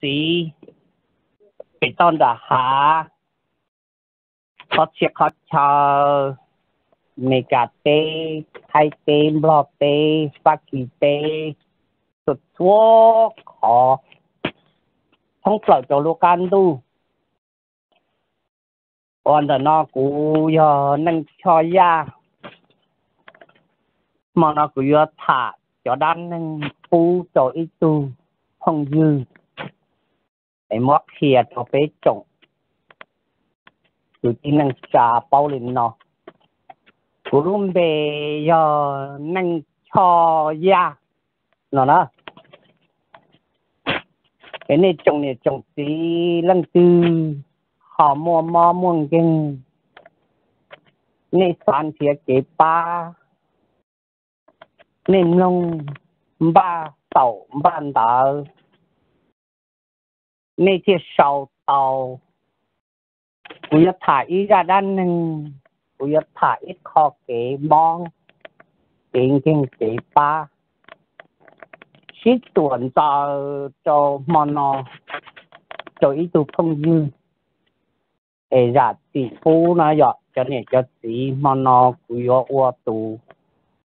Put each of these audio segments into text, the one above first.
สีเป็นต้นดาหาเขาเชียเขาชาเมกาเต้ไทเต้บล็อกเต้ฟักกี้เต้สุดทั่วขอท่องเปล่าจะลูกกันดูออนเดนอกูยอนั่งชอยามอนอกูยอถาจอดันนั่งปูจออีตูห้องยืน ai móc kia cho bé rồi tí năng trả bao lên nó cũng luôn bé giờ năng cho ya nó đó cái này trồng này trồng tí lăng tư họ mua mua mua kinh này sản thiệt chế ba nên nông ba tàu ban tàu 那些烧刀，不要太一个人能，不要太一靠给忙，定定给把，是锻造做么呢？做一度朋友，诶，日地夫呢要就你就指么呢？不要我度，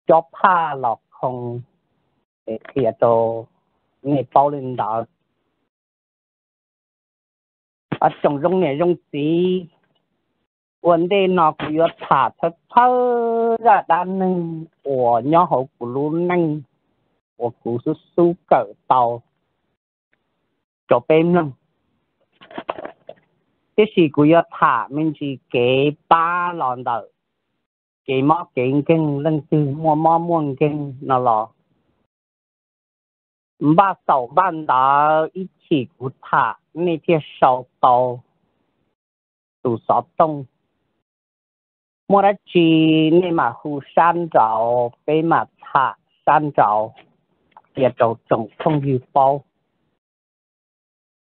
就怕落空，诶，其实就你包领 ở trong rong này rong tí vấn đề nó cứ thả thật thơ ra đã nâng của nhỏ hậu của luôn nâng của cụ su su tàu cho bên nâng cái gì cứ thả mình chỉ kế ba lòn đợi kế mỏ kế kinh lưng từ mua mỏ muôn kinh nó lò 把手半岛一起骨塔，那些首都多少栋？莫拉去内马湖山脚，被马塔山脚，也座总风一包。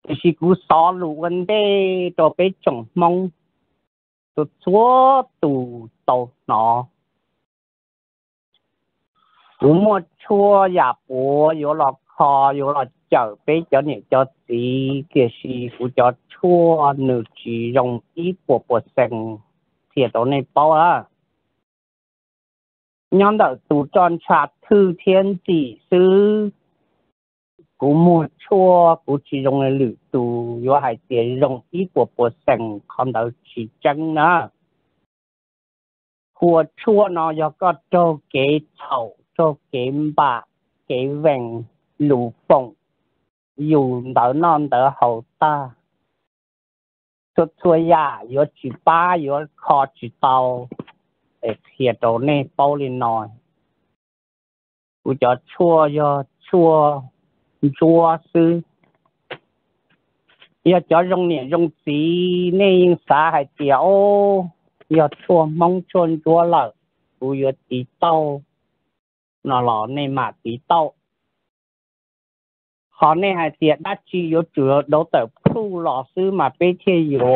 就是古少路问的，都被总蒙，都做都到脑。我莫错也不有老。họ rồi là chở bé cho nè cho kia sĩ phụ cho chua nữ chỉ rong tí bộ bộ sành thiệt đó này bao à nhóm đạo tù tròn trà thư thiên tỷ sư cú mua chua cú chỉ rong này lử tù yo hai tiền rong tí bộ bộ sành không đạo chỉ chăng nữa của chua nó có cho kế thầu cho kế bạc 六风有闹浪得好大，出出呀，要举把，要烤只刀，哎，写到你包里内，要搓呀搓，做事要加用脸用那用啥还加哦？要做梦做多了，不要地道，那老那马地道。họ này hay tiệt đã chỉ có chữa đỗ tờ phụ lọ sư mà bê chê yếu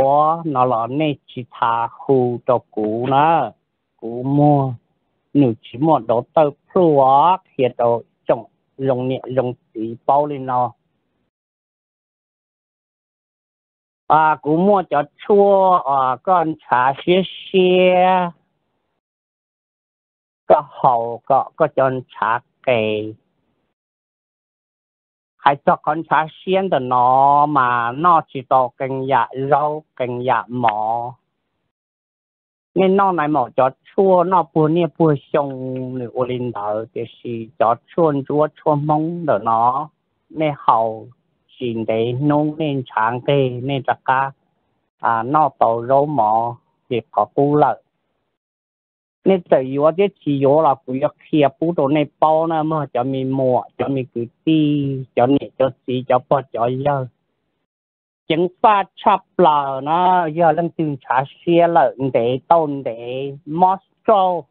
nó lọ này chỉ thả khu cho cũ nó cũ mua nếu chỉ mua đỗ tờ phụ á hiện đồ trồng dùng nhẹ dùng tí bao lên nó à cũ mua cho chua à con trà xế xế có hậu có có chân trà cây 还做干柴鲜的攞嘛，攞住多更日肉，更日毛。你拿来么？做粗，那不你不香？我领导就是做粗做粗猛的攞，你好，心在弄面长的，你这家啊，攞到肉馍，一跑锅了。你对于我这吃药了，不要贴不到那包呢嘛，叫你摸，叫你去滴，叫你就吃，叫不叫药。chính pha chắp lờ nó giờ lên từng trả xe lợn để tôn để Moscow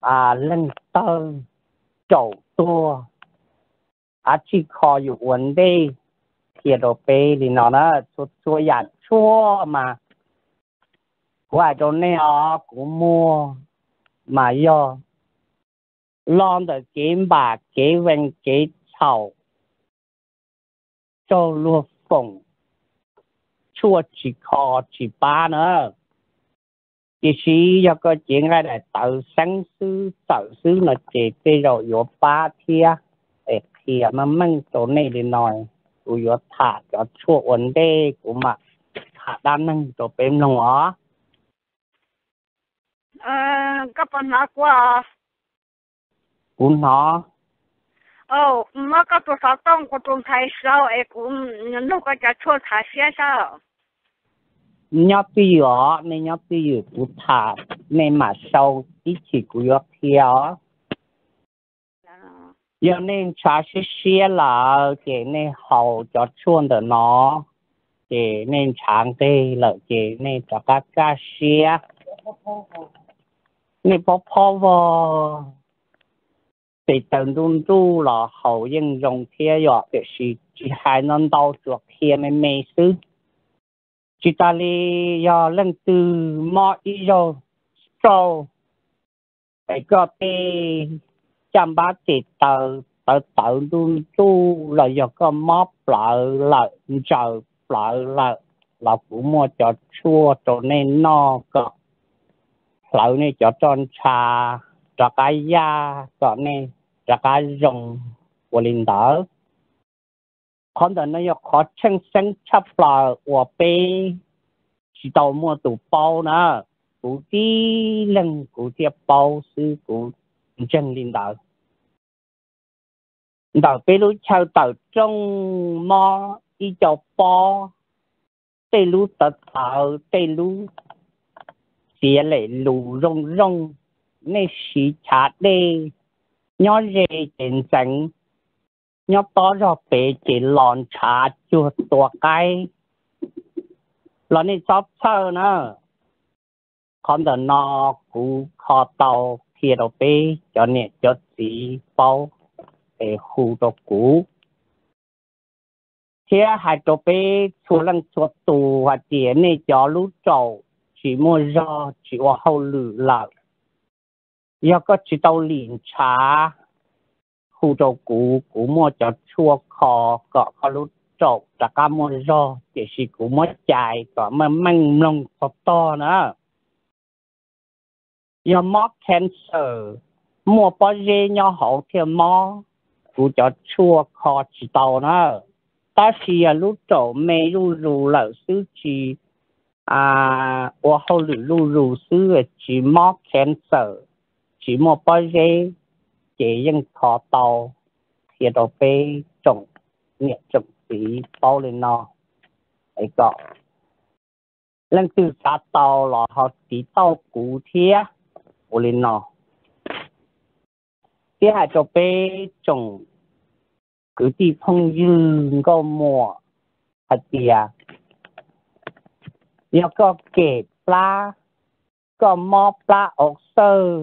à lên tơ chỗ tua à chỉ khóอยู่ vấn đề thì đồ bê thì nó nó chua chua nhạt chua mà 我还在那啊，姑母，没有，浪得几白几匀几潮，走路风，出去袍旗袍呢。以前有个亲爱的，走相思走思那姐姐要有八天，哎呀，那梦做那里来，我要怕要出问题，姑妈，他得我做被弄啊。Ờ, à cấp anh nó qua cũng nó ờ mà cấp tôi sao tông của tôi thấy sao ấy cũng nó có cho chua thả sao nhớ bây giờ nên nhớ bây giờ cũng thả nên mà sau tí chỉ của yếu theo dạ. giờ nên trả xe xe là chỉ nên hậu cho chuông được nó chỉ nên chẳng tê là chỉ nên cho các ca xe 你不怕话？在等中做了好英用吃药的时候还能到昨天的美食。这里要领到么？一肉粥，一个的，先把这道在等中了，一个么？不了，就不老，老不么叫搓着那那个。老呢，就穿茶、扎卡衣啊，就呢，扎卡绒、我领导。看到那有学生生出来，我被指导员都包呢，估计能估计包是个军领导。那比如穿到中毛一条包，再如戴头，再如。tía lại lù rong rong nên xí chả đê nhỏ dê chén chẳng nhỏ to rõ bể chỉ lòn chả chua tòa cái lòn này chóp sơ nữa con nọ cú kho tàu kia đầu bê cho nè cho tí bao bể khu đầu cú thế hai đầu bê xuống lăng chuột tù và tiền này cho lũ trầu chỉ mua do chỉ có hậu lử là do có chỉ tàu liền trà khu trâu cũ cũ mua cho chua kho có có lúc trộn là cá mua do chỉ chỉ cũ mua chạy có mà mang nông có to nữa do mó cancer mua bao dê nhau hậu thì mó cũ cho chua kho chỉ tàu nữa ta khi à lúc trộn mê ru ru lỡ sư chỉ 啊，我好里路如此的寂寞，牵手寂寞，没人借用屠刀，写到悲中，捏中几包里呢，那个，两只大刀然后敌到古天，我林咯，第二个杯中，各地朋友个么，阿弟啊？แล้วก็เกตปลา ก็มอปลาออกเซอร์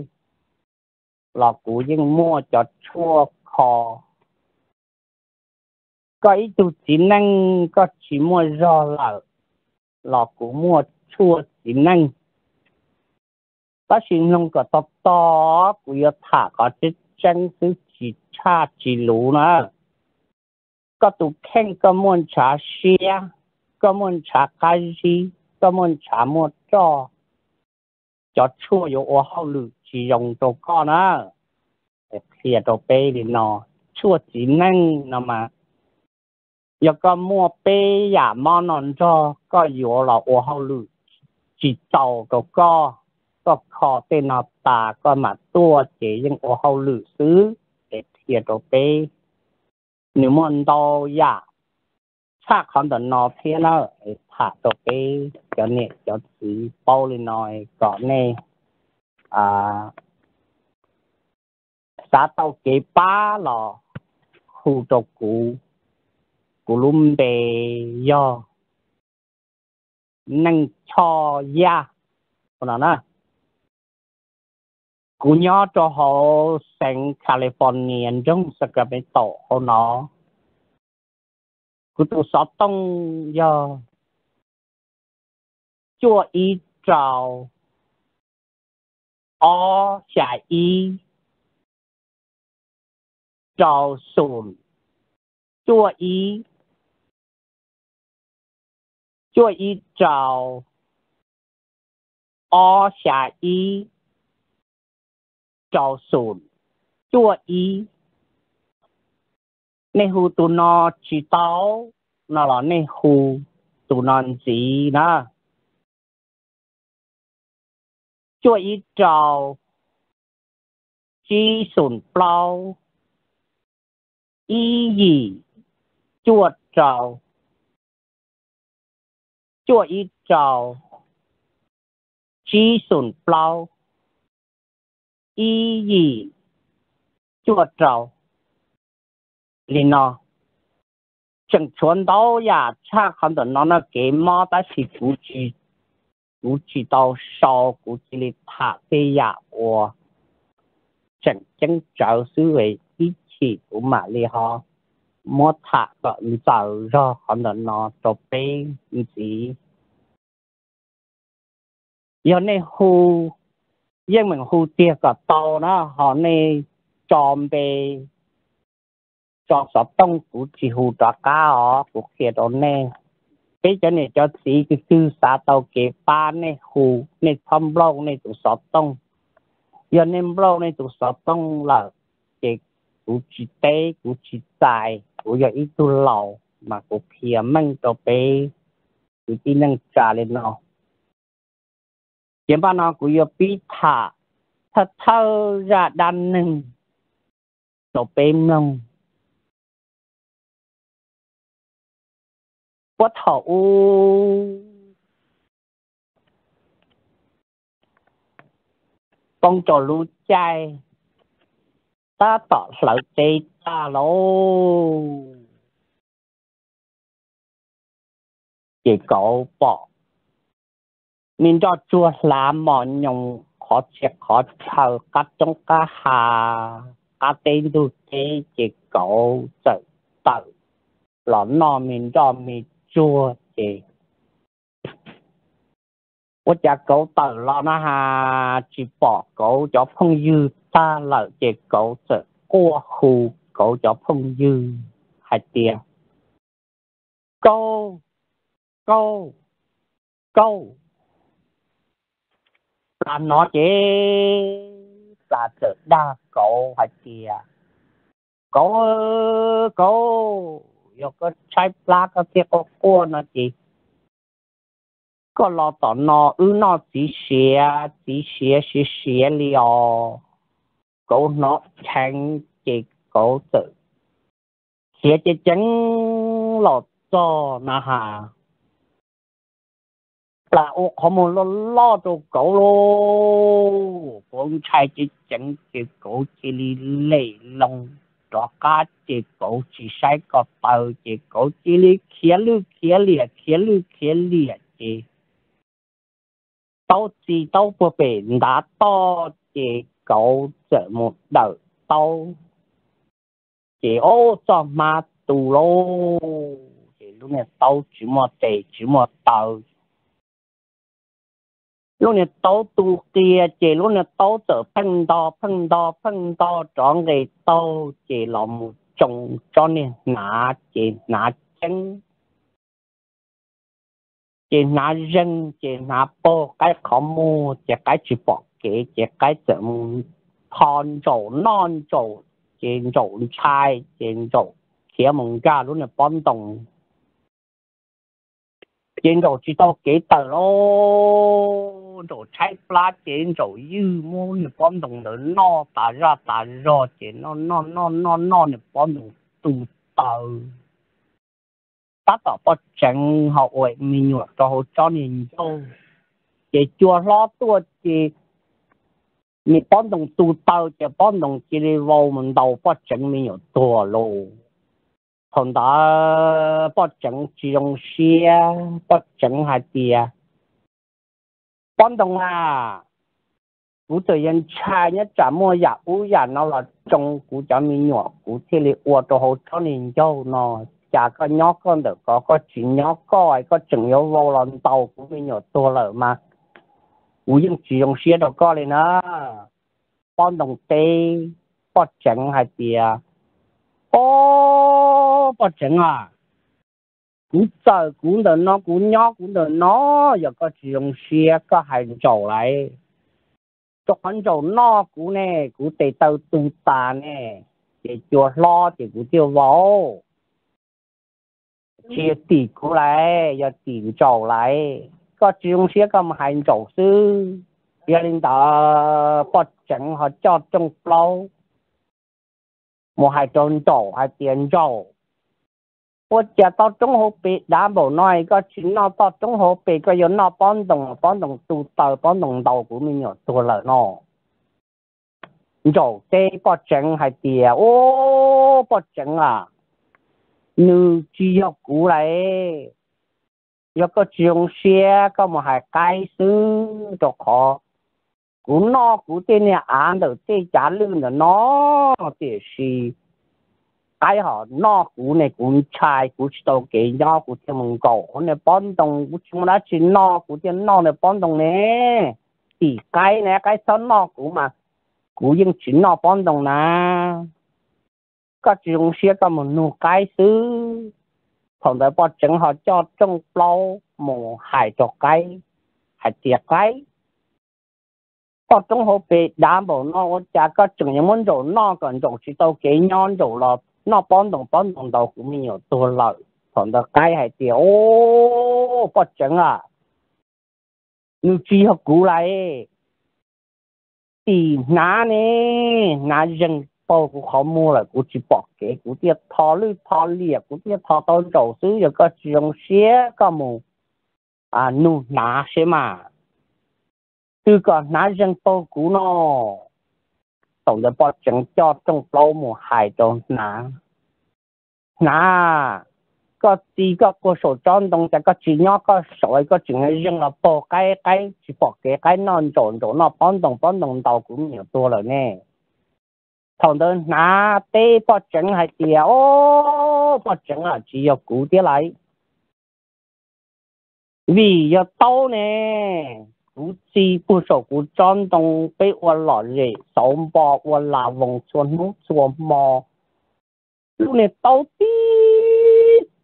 หลอกกูยังมั่วจอดชั่วคอ ก็อีตุจีนั่งก็ฉิมั่วรอหล่กหลอกกูมั่วชั่วจีนั่ง ก็ชิงลงก็ตบตอกูยถาก็จะจังซื้อจีชาจีรู้นะ ก็ตุแข่งก็ม่วนชาเชีย ก็ม่วนชากาจี个门茶摸咗，就错有我好路。chỉ dùng đồ con á thì đồ bê thì nó chua chỉ năng nó mà giờ có mua bê giả mà nó cho có yếu là ô hậu lử chỉ tàu đồ có có khó tên nó tà có mà tua chỉ những ô hậu lử xứ để thiệt đồ bê nếu muốn đâu còn thả cái cái bao à, bề, 差看到那片了，他都给叫你叫去包里那搞呢啊，啥都给扒了，苦着苦，苦弄的要能敲呀，不能呢。cú nhỏ cho họ sang California trong sự cái tổ nó 骨头少动呀，做一招，二下一招松，做一做一招，二下一招松，做一。内户都拿知道？那了，内户都哪知呢？做一招鸡笋包，一以做招；做一招鸡笋包，一以做招。另外，想穿到呀，恰看到那那给妈的起煮起，煮起到烧锅子里他的呀哦，正经早睡会，一起都蛮厉害，莫太你早热，看到那多病不止。有那户，有门户爹个到那，看呢，装备。cho sọ tông của chị hù trả cá ó của đó nè cái chỗ này cho chị cái sư xã tàu kế ba nè hù nè thăm lâu nè tụ sọ tông giờ lâu nè tụ sọ là cái của chị tế của chị tài của giờ ít tu lâu mà của kia mang cho bé của chị năng trả lên nó chỉ bảo nó của giờ bị thả thật thâu ra đan nâng cho bé nâng 我头帮助路仔，他到老地大喽，一个宝，明朝做啥么用？khó sẽ khó thảo các trong cả hà các tên đủ thế chỉ cầu tự tự lón nó mình cho mình chua chị quốc gia cậu tự lo nó hà chỉ bỏ cậu cho phong dư ta lợi chỉ cậu sợ qua khu cậu cho phong dư hai tiền câu câu câu là nó chế là sợ đa cậu hai tiền cậu cậu 有个菜拉个这个锅那的，个老早脑有脑子血啊，子血血血料，狗脑清的狗子，血的整老早那哈，那我看嘛那老早狗咯，光拆这整的狗子里内容。老家这个只晒个包阳，这个这里斜溜斜裂，斜溜斜裂的。到底都不平，到多的高么物到？这我长满多咯？这里面到处没得，么到？攞只刀多的，只攞只刀子碰到碰到碰到，装个刀子，老母种叫你拿针、拿针、拿针、拿包，解扣子、解衣服、解解绳、烫做烂做、剪做拆、走，做，他们家攞个搬动。人就知道几得咯，就拆十八点就又摸人广东你那但若但若即，呢呢呢呢呢呢人帮到做到，不但帮钱好过，咪要就好多年做，也做咗多的，你帮到做到就帮东自己我们都不证明有多咯。同打不整自用树啊，不整还地啊，广东啊，古代人差一么木屋，然后来种古早米芽，古这里我都好多年有呢。廿个廿个的，个个吃廿个，个种有五两豆谷米芽多了吗？古用只用树的过来呢，广东地不整还地啊，哦。不行啊！古早古得那古鸟古得那有个是用些个汉族来，汉族那古呢古地道多大呢？也就那就古叫沃，是地古来要地做来，个种些个汉族是，有领导不行，好做中府，我系种族系点族。我接到中学边，打那一个，转落到中学边个要拿帮栋，帮栋都大，帮栋大古面要坐落咯。你做第一把整系啲啊，哦，把整啊，你只要过来有个中学咁，咪系基础嘅课，古老古啲呢，眼度即家你哋老解释。解下嗱古呢？古拆古时都几难古听闻讲，可呢搬动古时我哋去嗱古啲难嚟搬动呢？地街呢？街山嗱古嘛？古应住嗱搬动啦。嗰种需要咁样了解时，同你话整好做钟表冇系做街，系地街。各种好比南部嗱我哋嗰种人温做嗱件做事都几难做咯。那帮动帮动到后面又多老，放到街下边哦，不准啊！你最好过来，去哪呢？拿人保护好没了，我就报给我叫逃离逃离啊！我叫逃到教室有个教室，干嘛啊？弄拿些嘛？这个拿人保护咯。同到北京家中保姆，还到哪？哪？个这个个所装动这个中央所谓个中央用了八几几十八几几万座座那帮东帮东到古苗多了呢？同到哪地北京还是哦？北整啊，主要古的来，味要多呢。估知不受估装动俾我落嚟，手搏我拿vùng xuân hút xuân mò。lúc này tao tí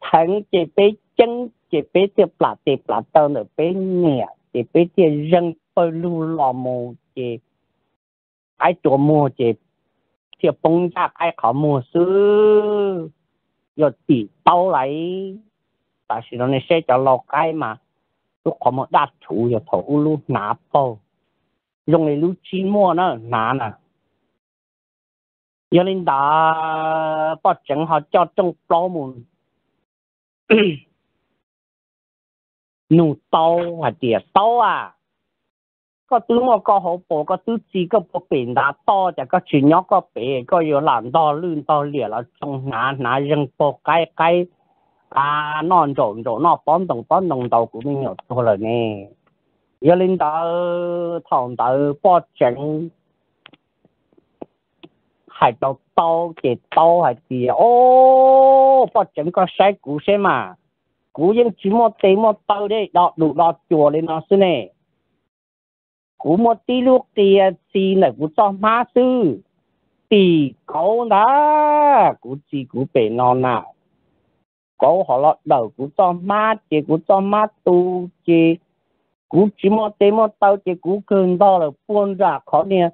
thằng chỉ bé chân chỉ bé tiệp là tiệp là tao nữa bé nhẹ chỉ bé tiệp răng bơi lu lò mù chỉ ai chỗ mù chỉ tiệp bông ra ai khó mù sư rồi tỷ tao lại tại sao nó sẽ cho lò cái mà 都看嘛，打土又土咯，拿包？用嚟了钱么呢？拿呢？要恁打把整好，叫正苞门，牛 刀啊点刀啊？个都我个好播？个都几个不变拿刀着个猪肉个别，个有烂刀乱刀裂了种哪哪人不改改？啊，南州州，那广东广东到这边又多了呢，有领导、同到八京，还到多，几多还是哦。发京个山哥些嘛，古英寂寞寂寞到的，那那叫的那是呢，古寞第六地是那个叫马斯，地高那，古之古北那那。搞好了，老股装八节股装八多节，估计冇这么多节，估更到了半咋可能。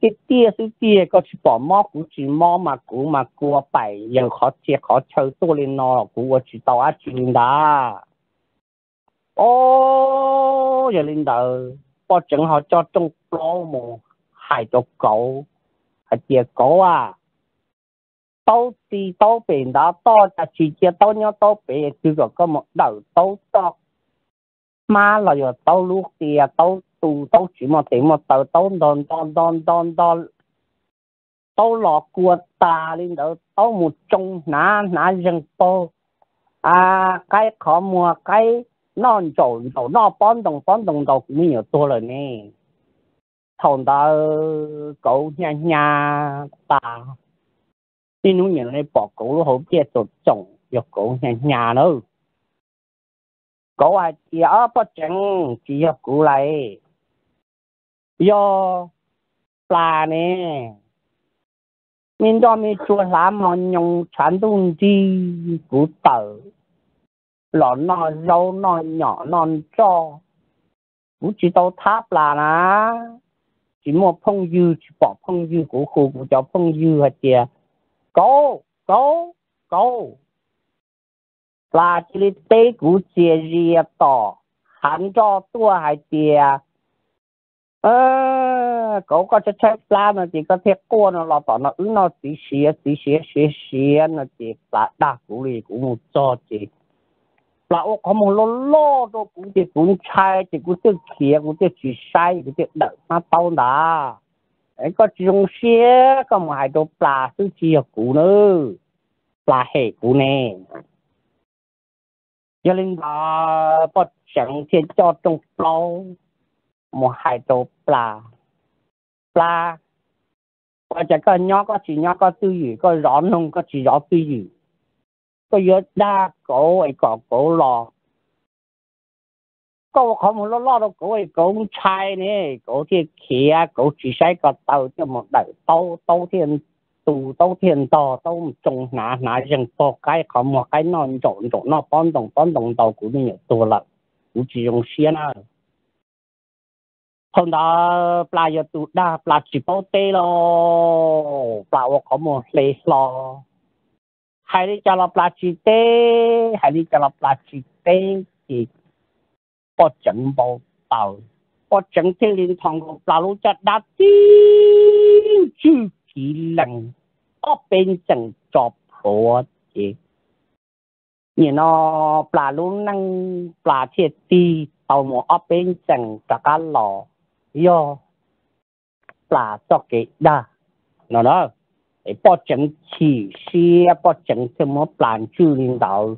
一掂手掂过去，把毛估计毛嘛估嘛啊白，又好接好抽，多的拿咯股过去到阿领导。哦，有领导，我正好在种老母害做狗，还接狗啊！到这到边到到这之间到那到边，就个个么到到到，妈了又到路地啊，到都到什么地么到到到到到到到到路过大里头，到么种那那人多啊，该看么该那走走那帮东帮东到没有多了呢，从到高天天大。你侬人来报告了后，别做总要搞人家喽。搞啊，第二不整，只要过来，要不呢？明朝咪做啥嘛？用传统的古道，老那肉那鸟那做，不知道他不啦？chỉ mua phong dư chỉ bỏ phong dư của khu của cháu phong dư hạt chè 够够够！垃圾的堆谷日也多，红枣多还啊。呃，搞个这菜花那几个菜呢，那啥那芋那地些地些些些那地八大姑哩姑母做的。那我可能老老多姑子姑差，这姑多些，这姑去些些些那地那到哪？ấy có chung xe có một hai đồ bà sư chia nữa bà hệ cụ nè cho nên bà bà chẳng thiên cho trong bao một hai đồ bà bà bà chẳng có nhỏ có chỉ nhỏ có tư gì có rõ nông có chỉ rõ tư gì có nhớ cổ ấy có cổ lò có không lo lo đâu cổ ấy cổ chai nè cổ thì kia cổ chỉ sai có tàu cho một đời tàu tàu thiên tù tàu thiên to tàu trồng nã nã rừng to cái có một cái non trộn trộn nó bón đồng bón đồng tàu cũng nhiềuตัวละcũng chỉ dùng xe nào hôm đó pla giờ tụ đa pla chỉ bao tê lo pla có một lê lo hay đi cho nó pla chỉ tê hay đi cho nó pla chỉ tê thì bỏ chân bỏ tàu bỏ chân thế lên thằng của bà lô cha đã tin chú kỳ lần ở bên chân cho phố chị nhìn nó bà lô năng bà thiết đi tàu mù ở bên chân cho cá lò yo bà cho kỳ đa nó đó 不争气，是不争什么 plan 主领导。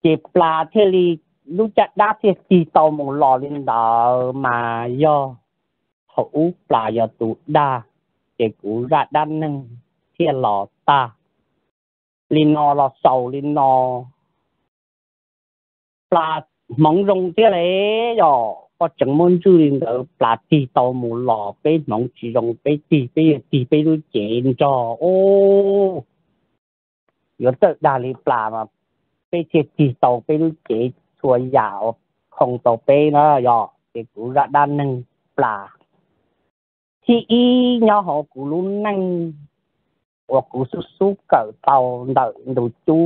这 plan 这里 lúc chặt đã thì chỉ tàu một lò lên đó mà do hậu là do tụ đa để cũ ra đan nâng thì lò ta lên nó lò sầu lên nó là mong rong thế lẽ rồi có chẳng muốn chú lên đó là chỉ tàu một lò bé mong chỉ rong bé chỉ bé chỉ bé đôi chuyện cho ô giờ tới đà lì là mà bé chỉ tàu bé đôi chuyện ตัวยาวของตัวเป้เนาะยอเด็กกูระด้านหนึ่งปลาที่อีเนาะเขากูรู้นั่งว่ากูสู้สู้เกิดเตาเดินดูจู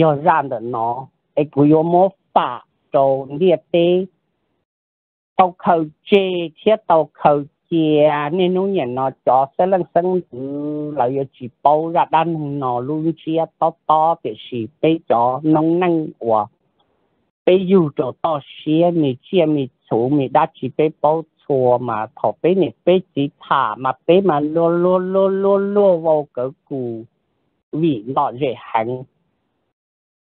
ยอร่างเดินเนาะไอ้กูยอมฝ่าโจเรียเต้ตกเขาเจเทียตกเขาเจียนี่นู้นเนี่ยเนาะจอเส้นเส้นเราอยู่จีบปูระด้านหนึ่งเนาะลุ้นเชียต่อต่อเปียสีไปจอน้องนั่งว่าbây giờ cho to xía mi chia mi chủ mi đã chỉ bây bao chua mà thọ bây mi bây chỉ thả mà bây mà lô lô lô lô lô vào cái cù vì nó dễ hành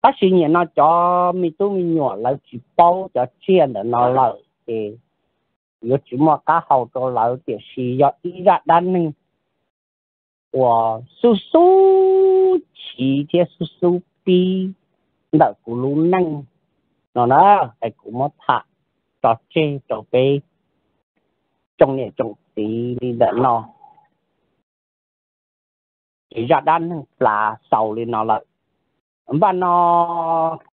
bác sĩ nhận nó cho mi tu mi nhỏ lại chỉ bao cho chia để nó lợi thì有只么刚好多老点是要依然单呢。我叔叔起天叔叔比那咕噜能 nó nó cái cũng mất thả cho chi cho bê trong nhà trong tí đi đợn nó chỉ ra đan là sầu lên nó lại và nó